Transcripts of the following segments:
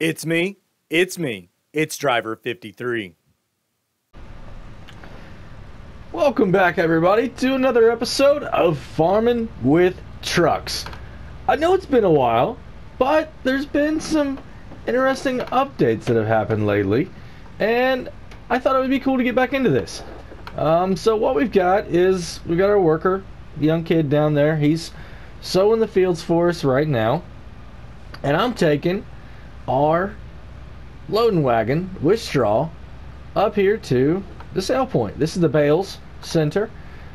It's me. It's me. It's driver 53. Welcome back, everybody, to another episode of Farming with Trucks. I know it's been a while, but there's been some interesting updates that have happened lately, and I thought it would be cool to get back into this. Um, so what we've got is we've got our worker, young kid down there. He's sowing the fields for us right now, and I'm taking our loading wagon with straw up here to the sale point. This is the bales center,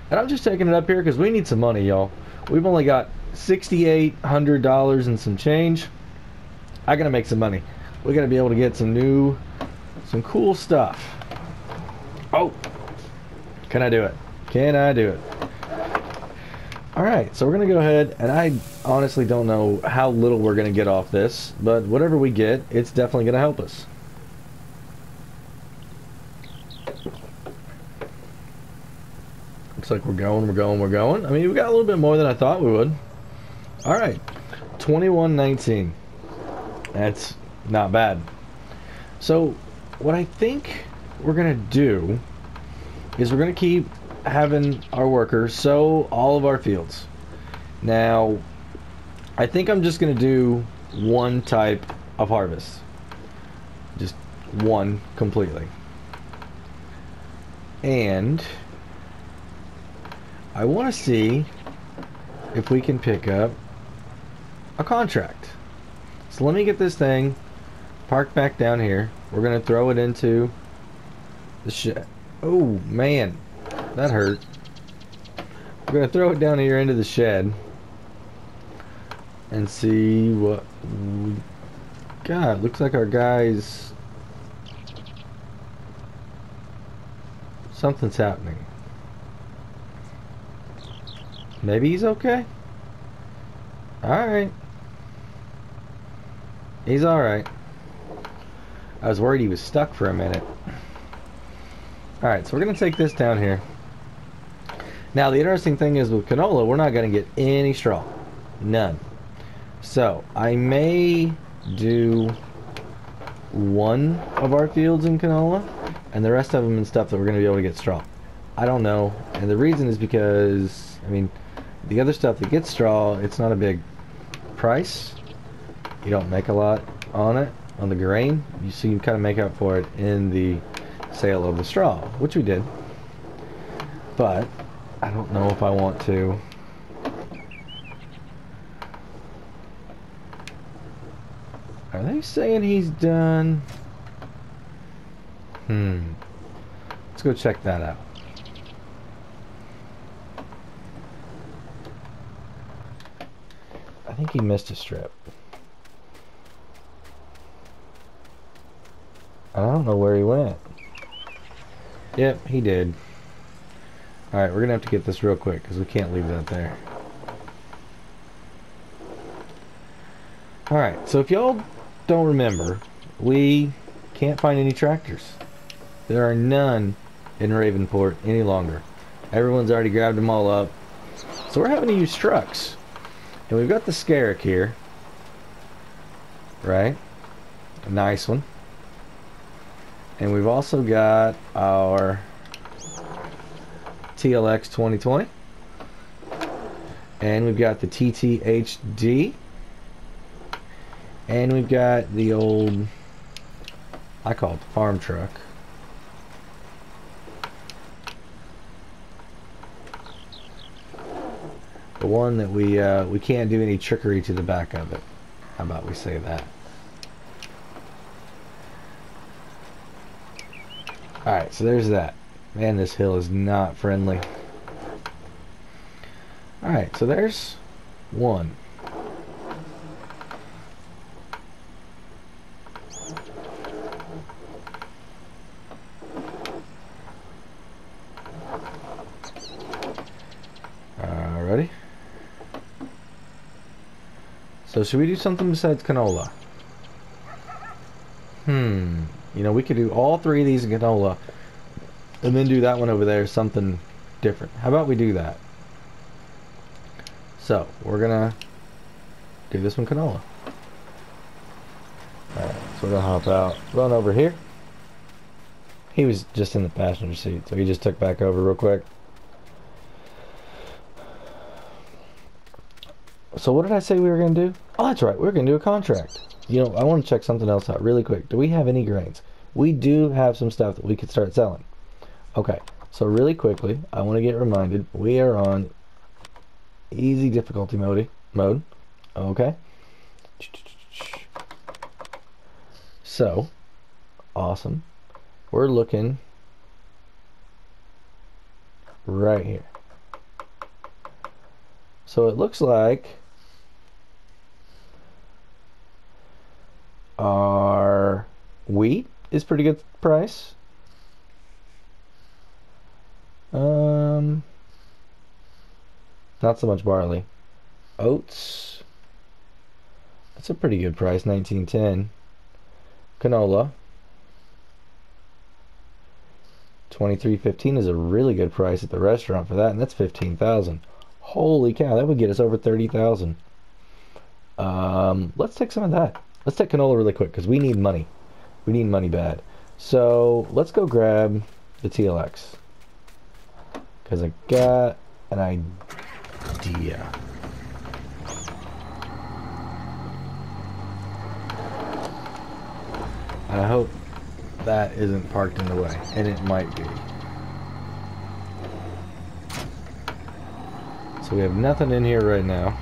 and I'm just taking it up here because we need some money, y'all. We've only got $6,800 and some change. I gotta make some money. We're gonna be able to get some new, some cool stuff. Oh, can I do it? Can I do it? All right, so we're gonna go ahead, and I honestly don't know how little we're gonna get off this, but whatever we get, it's definitely gonna help us. Looks like we're going, we're going, we're going. I mean, we got a little bit more than I thought we would. All right, 2119. That's not bad. So, what I think we're gonna do is we're gonna keep having our workers sow all of our fields. Now, I think I'm just gonna do one type of harvest. Just one completely. And I want to see if we can pick up a contract. So let me get this thing parked back down here. We're going to throw it into the shed. Oh, man. That hurt. We're to throw it down here into the shed and see what we. Looks like our guys... Something's happening. Maybe he's okay? Alright. He's alright. I was worried he was stuck for a minute. Alright, so we're going to take this down here. Now, the interesting thing is with canola, we're not going to get any straw. None. So, I may do one of our fields in canola, and the rest of them in stuff that we're going to be able to get straw. I don't know, and the reason is because, I mean, the other stuff that gets straw, it's not a big price. You don't make a lot on it, on the grain. You see, you kind of make up for it in the sale of the straw, which we did. But, I don't know if I want to. Are they saying he's done? Hmm. Let's go check that out. I think he missed a strip. I don't know where he went. Yep, he did. Alright, we're going to have to get this real quick because we can't leave that there. Alright, so if y'all don't remember, we can't find any tractors. There are none in Ravenport any longer. Everyone's already grabbed them all up. So we're having to use trucks. And we've got the Scarrick here. Right? A nice one. And we've also got our TLX 2020. And we've got the TTHD. And we've got the old, I call it the farm truck. The one that we uh, we can't do any trickery to the back of it. How about we say that? Alright, so there's that. Man, this hill is not friendly. Alright, so there's one. Alrighty. So should we do something besides canola? Hmm. You know, we could do all three of these in canola. And then do that one over there, something different. How about we do that? So, we're gonna do this one canola. Alright, so we're gonna hop out. Run over here. He was just in the passenger seat, so he just took back over real quick. So what did I say we were gonna do? Oh, that's right. We are gonna do a contract. You know, I want to check something else out really quick. Do we have any grains? We do have some stuff that we could start selling. Okay, so really quickly, I want to get reminded we are on easy difficulty mode. Mode. Okay. So, awesome. We're looking right here. So it looks like our wheat is pretty good price. Um, not so much barley. Oats. That's a pretty good price, 1910. Canola. 2315 is a really good price at the restaurant for that, and that's 15,000. Holy cow, that would get us over 30,000. Um, let's take some of that. Let's take canola really quick because we need money. We need money bad. So let's go grab the TLX. Because I got an idea. I hope that isn't parked in the way. And it might be. So we have nothing in here right now.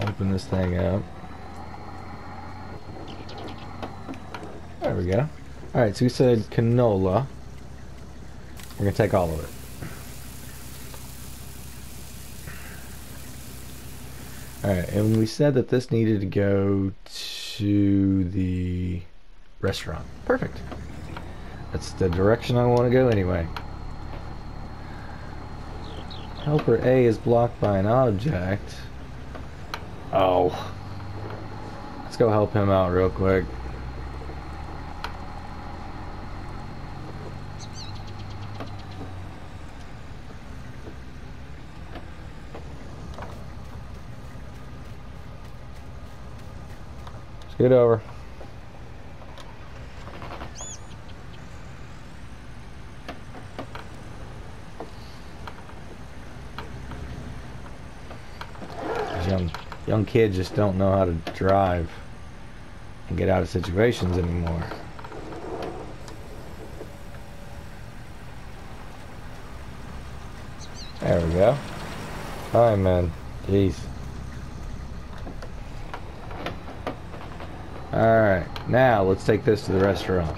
Open this thing up. There we go. Alright, so we said canola. We're going to take all of it. Alright, and we said that this needed to go to the restaurant. Perfect. That's the direction I want to go anyway. Helper A is blocked by an object. Oh. Let's go help him out real quick. Get over. young young kids just don't know how to drive and get out of situations anymore. There we go. Hi, man. Jeez. Alright, now let's take this to the restaurant.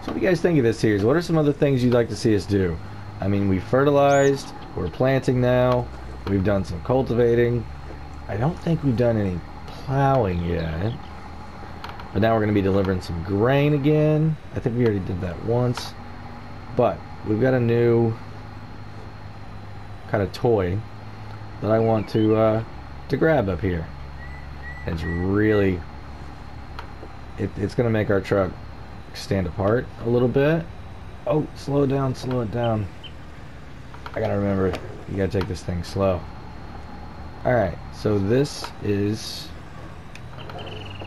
So what do you guys think of this series? What are some other things you'd like to see us do? I mean, we fertilized, we're planting now, we've done some cultivating. I don't think we've done any plowing yet. But now we're going to be delivering some grain again. I think we already did that once. But we've got a new kind of toy that I want to uh, to grab up here. It's really it, it's going to make our truck stand apart a little bit. Oh, slow down, slow it down. I gotta remember, you gotta take this thing slow. Alright, so this is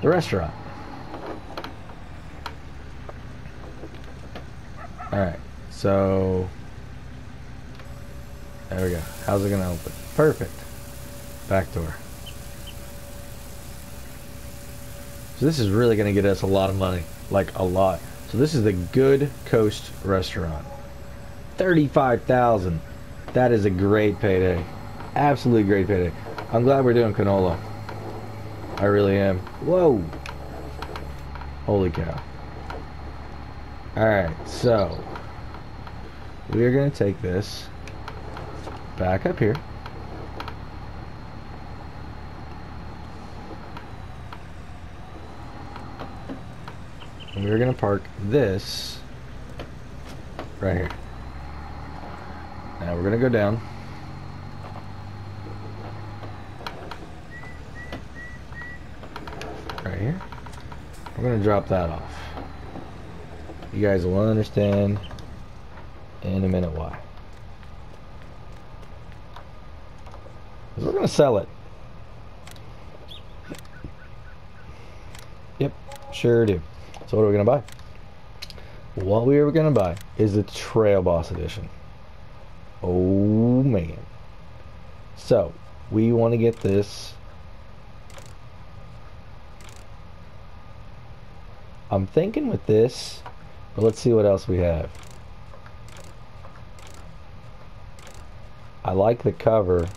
the restaurant. Alright, so there we go. How's it gonna open? Perfect. Back door. So this is really gonna get us a lot of money. Like a lot. So this is the Good Coast Restaurant. 35,000. That is a great payday. Absolutely great payday. I'm glad we're doing canola. I really am. Whoa. Holy cow. Alright, so we are going to take this back up here. And we're going to park this right here. Now we're gonna go down. Right here. We're gonna drop that off. You guys will understand in a minute why. Because we're going to sell it. Yep, sure do. So what are we going to buy? What we are going to buy is the Trail Boss Edition. Oh, man. So, we want to get this I'm thinking with this, but let's see what else we have. I like the cover.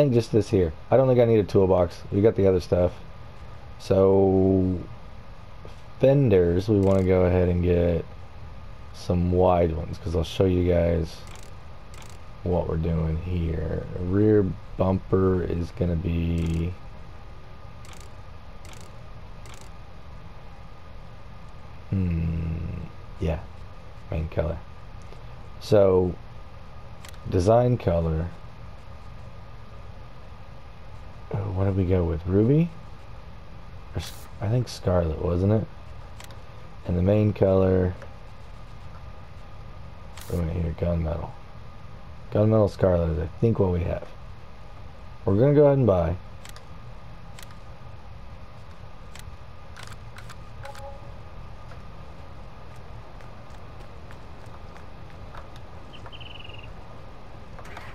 Think just this here. I don't think I need a toolbox. We got the other stuff. So, fenders, we want to go ahead and get some wide ones because I'll show you guys what we're doing here. Rear bumper is going to be hmm yeah main color so design color oh, what did we go with ruby I think scarlet wasn't it and the main color Wait here, gunmetal. Gunmetal Scarlet is I think what we have. We're gonna go ahead and buy.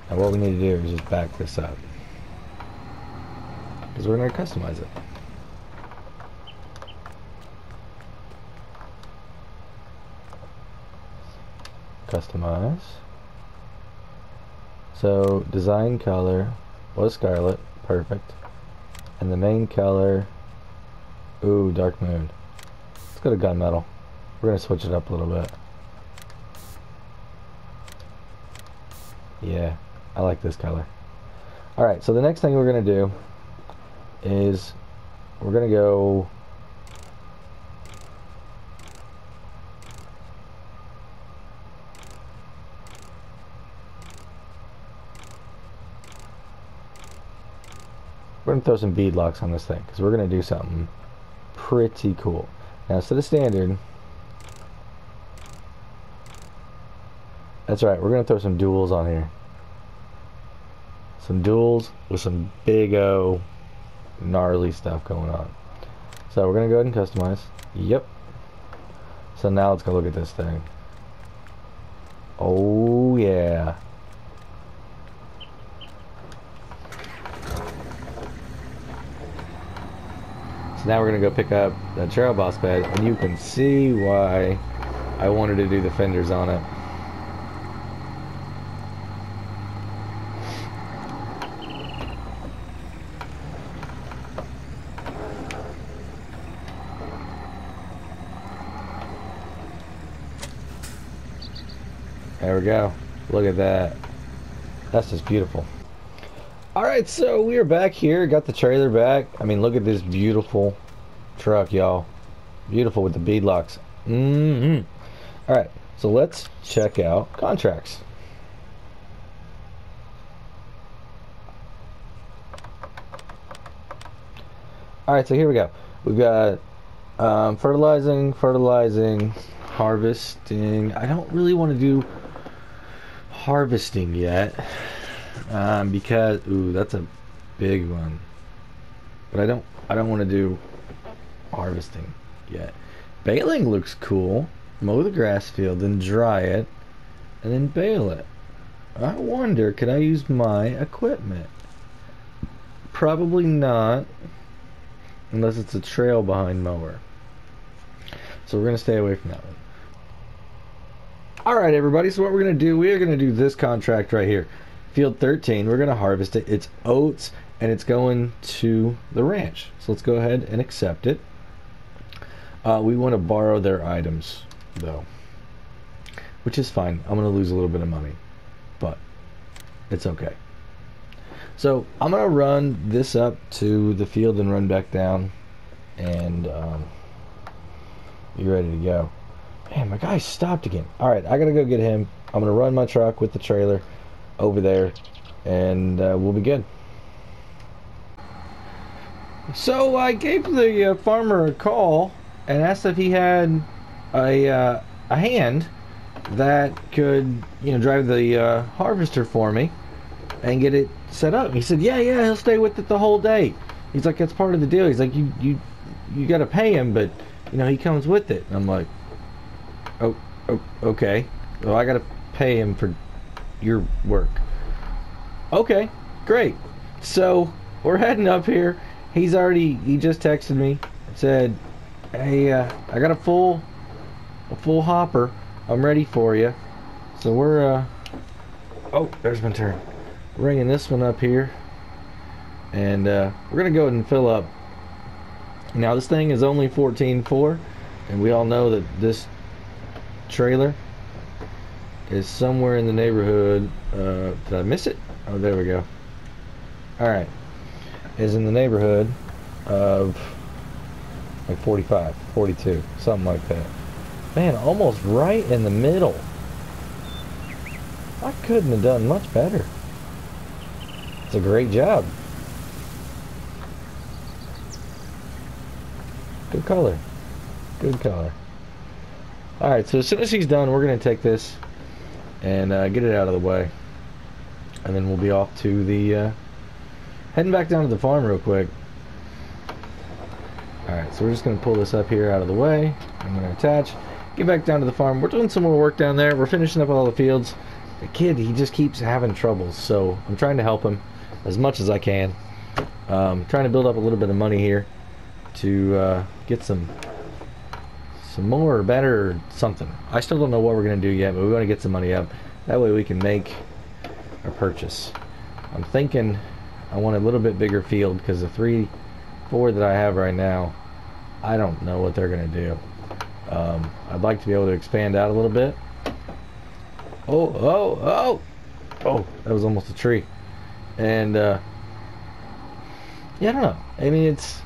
Now what we need to do is just back this up. Because we're going to customize it. customize. So design color was scarlet, perfect. And the main color, ooh, dark moon. Let's go to gunmetal. We're gonna switch it up a little bit. Yeah, I like this color. Alright, so the next thing we're gonna do is we're gonna go We're going to throw some bead locks on this thing because we're going to do something pretty cool. Now, instead of standard, that's right, we're going to throw some duals on here. Some duals with some big O gnarly stuff going on. So we're going to go ahead and customize. Yep. So now let's go look at this thing. Oh, yeah. So now we're going to go pick up the Trail Boss bed, and you can see why I wanted to do the fenders on it. We go. Look at that. That's just beautiful. Alright, so we are back here. Got the trailer back. I mean, look at this beautiful truck, y'all. Beautiful with the bead locks. Mm-hmm. Alright, so let's check out contracts. Alright, so here we go. We've got um, fertilizing, fertilizing, harvesting. I don't really want to do harvesting yet. Um, because ooh, that's a big one. But I don't I don't want to do harvesting yet. Baling looks cool. Mow the grass field, then dry it, and then bale it. I wonder, could I use my equipment? Probably not, unless it's a trail behind mower. So we're to stay away from that one. Alright everybody, so what we're going to do, we are going to do this contract right here. Field 13 we're going to harvest it. It's oats and it's going to the ranch. So let's go ahead and accept it. Uh, we want to borrow their items though which is fine. I'm going to lose a little bit of money but it's okay. So I'm going to run this up to the field and run back down and um, be ready to go man my guy stopped again alright I gotta go get him I'm gonna run my truck with the trailer over there and uh, we'll be good. So I gave the uh, farmer a call and asked if he had a uh, a hand that could, you know, drive the uh, harvester for me and get it set up. He said, "Yeah, yeah, he'll stay with it the whole day." He's like, "That's part of the deal." He's like, "You you you got to pay him, but you know he comes with it." And I'm like, "Oh, okay. Well, I got to pay him for your work." Okay, great. So we're heading up here. He's already he just texted me said, "Hey, uh, I got a full a full hopper. I'm ready for you." So we're uh oh, there's my turn. Ringing this one up here, and uh, we're gonna go ahead and fill up. Now this thing is only 14.4, and we all know that this trailer is somewhere in the neighborhood. Uh, did I miss it? Oh, there we go. All right, is in the neighborhood of like 45, 42, something like that. Man, almost right in the middle. I couldn't have done much better. It's a great job. Good color. Good color. Alright, so as soon as he's done, we're going to take this and uh, get it out of the way. And then we'll be off to the... Uh, heading back down to the farm real quick. Alright, so we're just going to pull this up here out of the way. I'm going to attach. Get back down to the farm. We're doing some more work down there. We're finishing up all the fields. The kid, he just keeps having troubles. So I'm trying to help him as much as I can. Um, trying to build up a little bit of money here to uh, get some some more or better something. I still don't know what we're going to do yet, but we want to get some money up. That way we can make a purchase. I'm thinking I want a little bit bigger field because the three, four that I have right now, I don't know what they're going to do. Um, I'd like to be able to expand out a little bit. Oh, oh, oh! Oh, that was almost a tree. And, uh, yeah, I don't know. I mean, it's...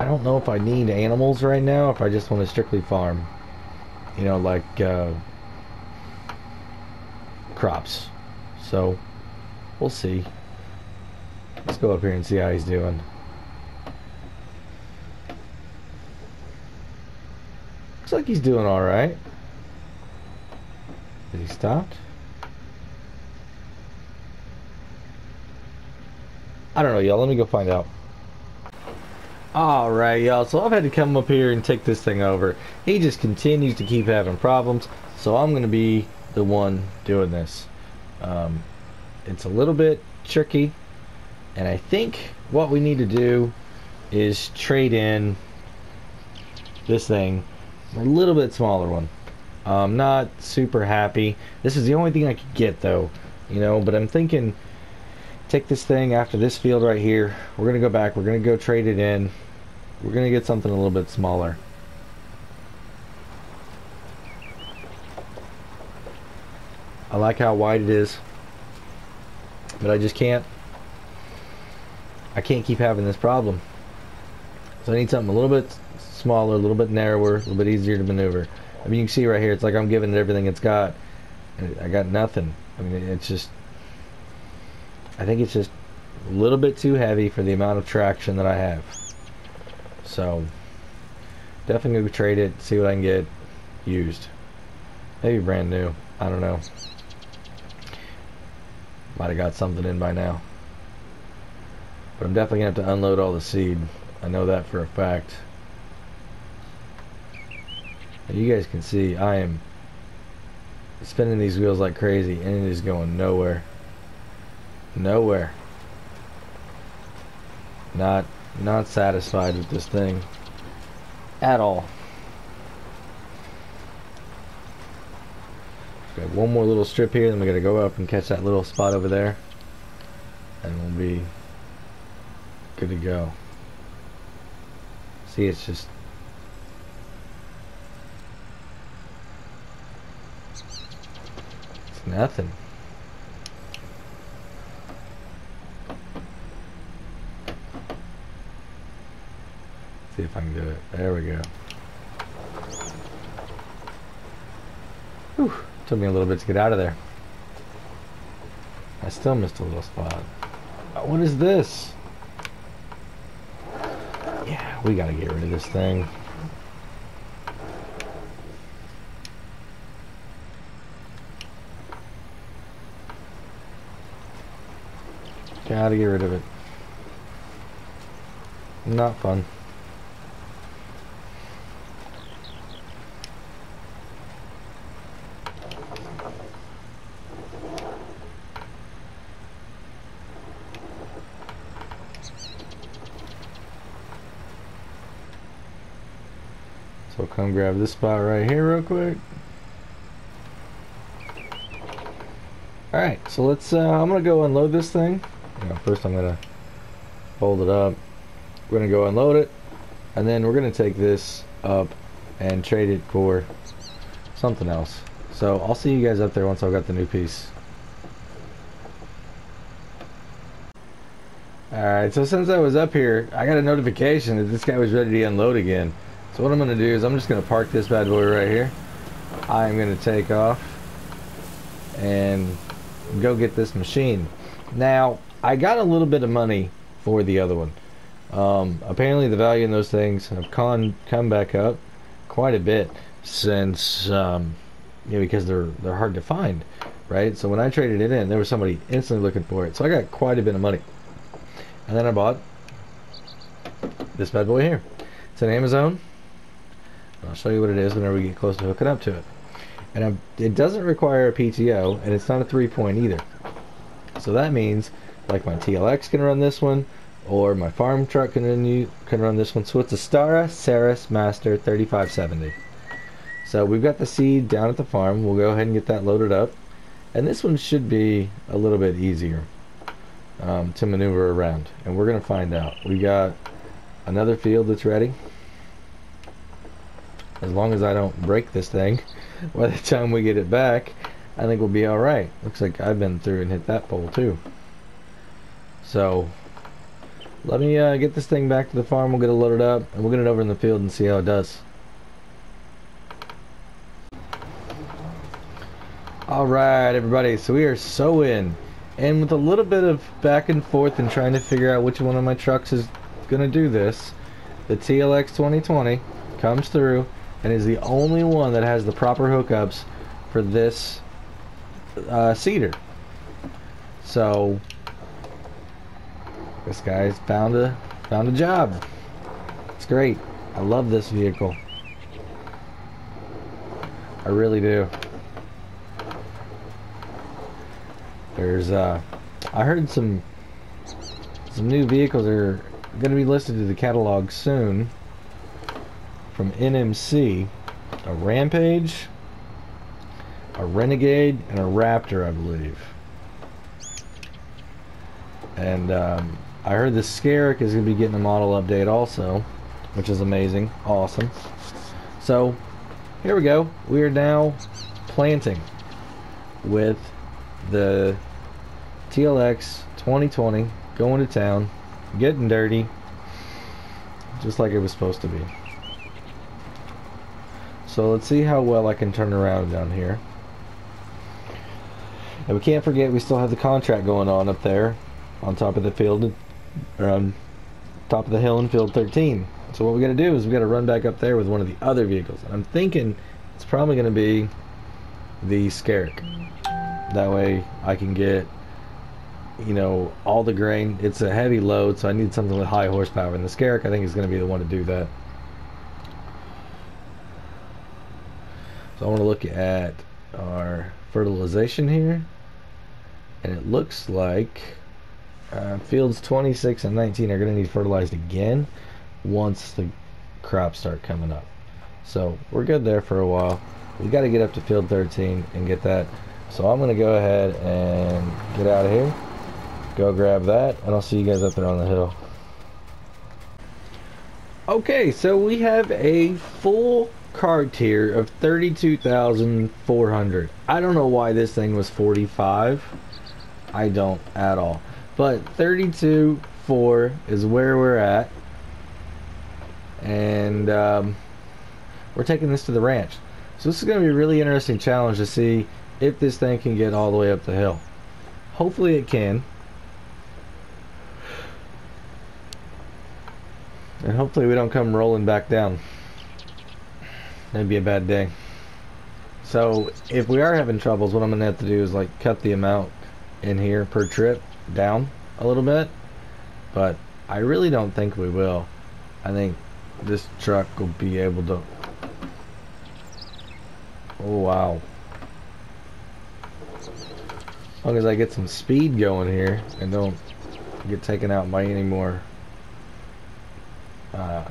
I don't know if I need animals right now, if I just want to strictly farm. You know, like, uh, crops. So, we'll see. Let's go up here and see how he's doing. Looks like he's doing alright. Did he stopped? I don't know, y'all. Let me go find out. Alright, y'all. So I've had to come up here and take this thing over. He just continues to keep having problems. So I'm going to be the one doing this. Um, it's a little bit tricky. And I think what we need to do is trade in this thing a little bit smaller one. I'm not super happy. This is the only thing I could get though, you know, but I'm thinking take this thing after this field right here. We're going to go back. We're going to go trade it in. We're going to get something a little bit smaller. I like how wide it is. But I just can't I can't keep having this problem. So I need something a little bit smaller, a little bit narrower, a little bit easier to maneuver. I mean, you can see right here, it's like I'm giving it everything it's got. I got nothing. I mean, it's just, I think it's just a little bit too heavy for the amount of traction that I have. So, definitely gonna trade it, see what I can get used. Maybe brand new. I don't know. Might have got something in by now. But I'm definitely going to have to unload all the seed. I know that for a fact. You guys can see I am spinning these wheels like crazy and it is going nowhere. Nowhere. Not not satisfied with this thing at all. Got one more little strip here, then we gotta go up and catch that little spot over there. And we'll be good to go. See, it's just it's Nothing. See if I can do it. There we go. Whew. Took me a little bit to get out of there. I still missed a little spot. Uh, what is this? Yeah, we gotta get rid of this thing. Gotta get rid of it. Not fun. Come grab this spot right here real quick. Alright, so let's, uh, I'm gonna go unload this thing. You know, first I'm gonna fold it up. We're gonna go unload it, and then we're gonna take this up and trade it for something else. So I'll see you guys up there once I've got the new piece. Alright, so since I was up here, I got a notification that this guy was ready to unload again. So what I'm going to do is I'm just going to park this bad boy right here. I'm going to take off and go get this machine. Now, I got a little bit of money for the other one. Um, apparently the value in those things have con come back up quite a bit since, um, you know, because they're, they're hard to find, right? So when I traded it in, there was somebody instantly looking for it. So I got quite a bit of money. And then I bought this bad boy here. It's an Amazon. I'll show you what it is whenever we get close to hooking up to it. And I'm, it doesn't require a PTO, and it's not a three-point either. So that means, like my TLX can run this one, or my farm truck can run, can run this one. So it's a Stara Ceres Master 3570. So we've got the seed down at the farm. We'll go ahead and get that loaded up. And this one should be a little bit easier um, to maneuver around. And we're going to find out. We got another field that's ready as long as I don't break this thing by the time we get it back I think we'll be alright looks like I've been through and hit that pole too. So let me uh, get this thing back to the farm. We'll get it loaded up and we'll get it over in the field and see how it does. Alright everybody. So we are so in and with a little bit of back and forth and trying to figure out which one of my trucks is gonna do this the TLX 2020 comes through and is the only one that has the proper hookups for this uh, seeder. So this guy's found a found a job. It's great. I love this vehicle. I really do. There's uh I heard some some new vehicles are going to be listed to the catalog soon from NMC, a Rampage, a Renegade, and a Raptor, I believe. And um, I heard the Scarek is going to be getting a model update also, which is amazing, awesome. So, here we go. We are now planting with the TLX 2020 going to town, getting dirty, just like it was supposed to be. So let's see how well I can turn around down here. And we can't forget we still have the contract going on up there on top of the field, or on top of the hill in field 13. So what we got to do is we got to run back up there with one of the other vehicles. And I'm thinking it's probably going to be the Scarek. That way I can get, you know, all the grain. It's a heavy load, so I need something with high horsepower. And the Scarek I think is going to be the one to do that. So I want to look at our fertilization here. And it looks like uh, fields 26 and 19 are going to need fertilized again once the crops start coming up. So we're good there for a while. We got to get up to field 13 and get that. So I'm going to go ahead and get out of here. Go grab that, and I'll see you guys up there on the hill. Okay, so we have a full card tier of 32,400. I don't know why this thing was 45. I don't at all. But 32.4 is where we're at. And um, we're taking this to the ranch. So this is going to be a really interesting challenge to see if this thing can get all the way up the hill. Hopefully it can. And hopefully we don't come rolling back down. That'd be a bad day. So if we are having troubles, what I'm gonna have to do is like cut the amount in here per trip down a little bit. But I really don't think we will. I think this truck will be able to. Oh wow. As long as I get some speed going here and don't get taken out by any more uh,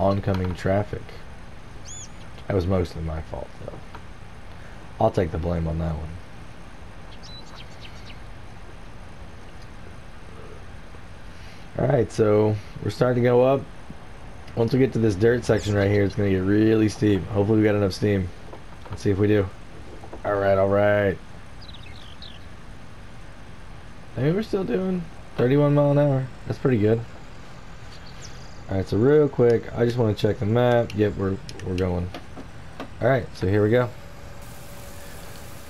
oncoming traffic. That was mostly my fault, though. I'll take the blame on that one. Alright, so we're starting to go up. Once we get to this dirt section right here, it's going to get really steep. Hopefully we got enough steam. Let's see if we do. Alright, alright. Maybe we're still doing 31 mile an hour. That's pretty good. Alright, so real quick, I just want to check the map. Yep, we're, we're going. Alright, so here we go.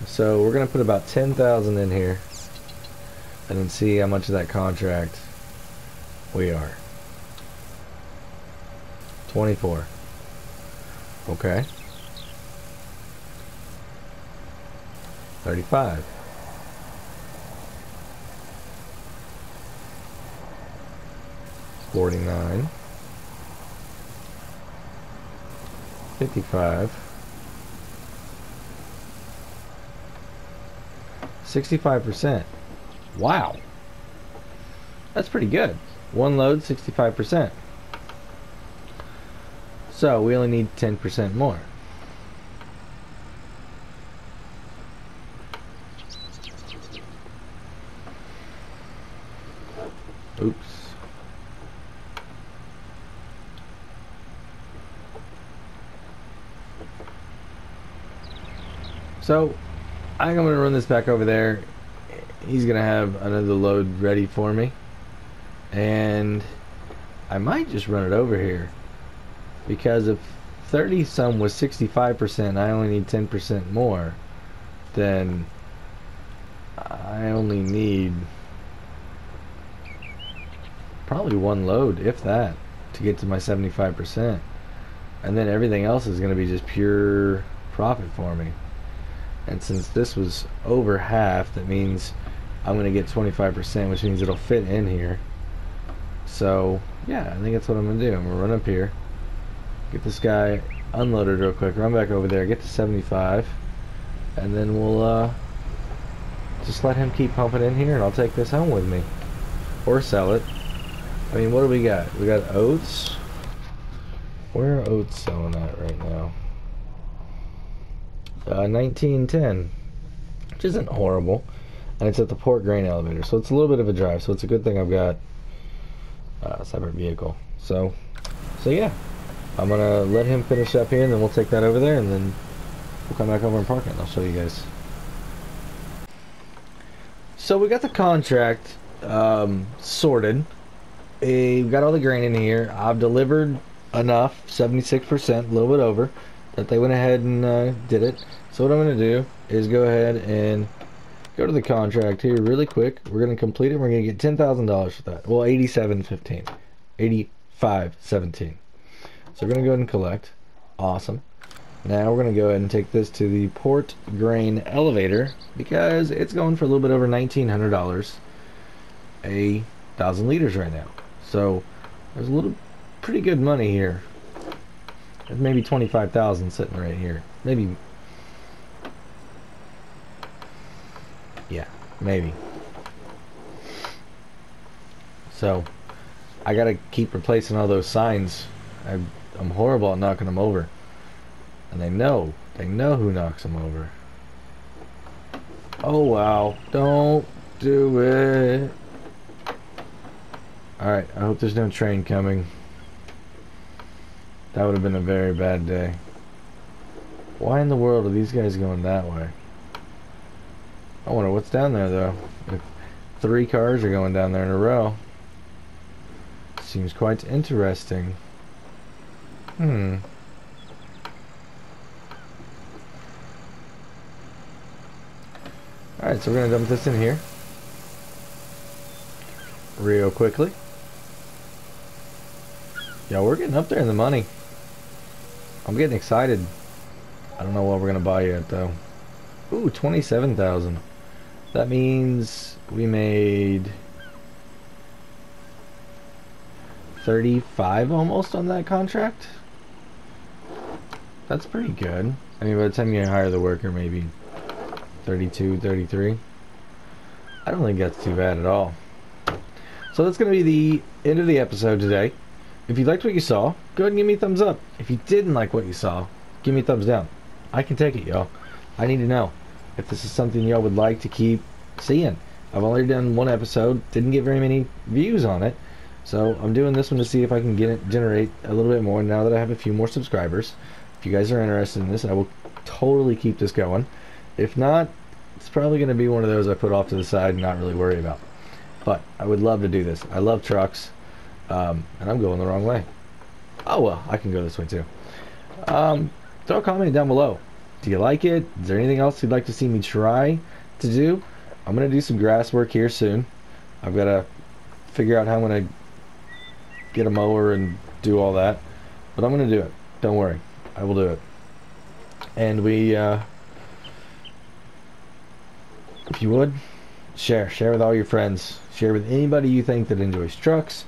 So we're going to put about 10,000 in here. And then see how much of that contract we are. 24. Okay. 35. Forty-nine. 55 65% wow. That's pretty good. One load 65% so we only need 10% more. Oops So, I'm going to run this back over there. He's going to have another load ready for me. And I might just run it over here. Because if 30 some was 65%, I only need 10% more, then I only need probably one load, if that, to get to my 75%. And then everything else is going to be just pure profit for me. And since this was over half, that means I'm going to get 25%, which means it'll fit in here. So, yeah, I think that's what I'm going to do. I'm going to run up here, get this guy unloaded real quick, run back over there, get to 75, and then we'll uh, just let him keep pumping in here, and I'll take this home with me. Or sell it. I mean, what do we got? We got oats. Where are oats selling at right now? Uh, 1910, which isn't horrible. And it's at the port grain elevator, so it's a little bit of a drive. So it's a good thing I've got a separate vehicle. So, so yeah, I'm gonna let him finish up here, and then we'll take that over there, and then we'll come back over and park it, and I'll show you guys. So we got the contract um, sorted. We've got all the grain in here. I've delivered enough, 76%, a little bit over that they went ahead and uh, did it. So what I'm going to do is go ahead and go to the contract here really quick. We're going to complete it. We're going to get $10,000 for that. Well, 87.15. 85.17. So we're going to go ahead and collect. Awesome. Now we're going to go ahead and take this to the port grain elevator because it's going for a little bit over $1,900 a thousand liters right now. So there's a little pretty good money here there's maybe 25,000 sitting right here. Maybe. Yeah, maybe. So, I gotta keep replacing all those signs. I, I'm horrible at knocking them over. And they know. They know who knocks them over. Oh, wow. Don't do it. Alright, I hope there's no train coming. That would have been a very bad day. Why in the world are these guys going that way? I wonder what's down there though. If three cars are going down there in a row. Seems quite interesting. Hmm. Alright, so we're going to dump this in here. Real quickly. Yeah, we're getting up there in the money. I'm getting excited. I don't know what we're gonna buy yet though. Ooh, twenty-seven thousand. That means we made thirty-five almost on that contract. That's pretty good. I mean, by the time you hire the worker, maybe 32, 33. I don't think that's too bad at all. So that's going to be the end of the episode today. If you liked what you saw, go ahead and give me a thumbs up. If you didn't like what you saw, give me a thumbs down. I can take it, y'all. I need to know if this is something y'all would like to keep seeing. I've only done one episode, didn't get very many views on it, so I'm doing this one to see if I can get it, generate a little bit more now that I have a few more subscribers. If you guys are interested in this, I will totally keep this going. If not, it's probably going to be one of those I put off to the side and not really worry about. But I would love to do this. I love trucks, um, and I'm going the wrong way. Oh well, I can go this way too. Um, throw a comment down below. Do you like it? Is there anything else you'd like to see me try to do? I'm going to do some grass work here soon. I've got to figure out how I'm going to get a mower and do all that. But I'm going to do it. Don't worry. I will do it. And we, uh, if you would, share. Share with all your friends. Share with anybody you think that enjoys trucks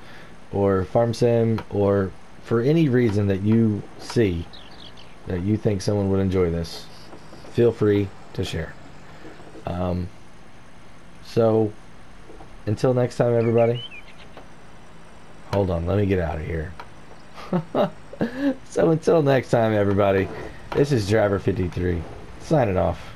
or farm sim or for any reason that you see that you think someone would enjoy this. Feel free to share. Um, so, until next time, everybody. Hold on, let me get out of here. so until next time, everybody, this is Driver53, signing off.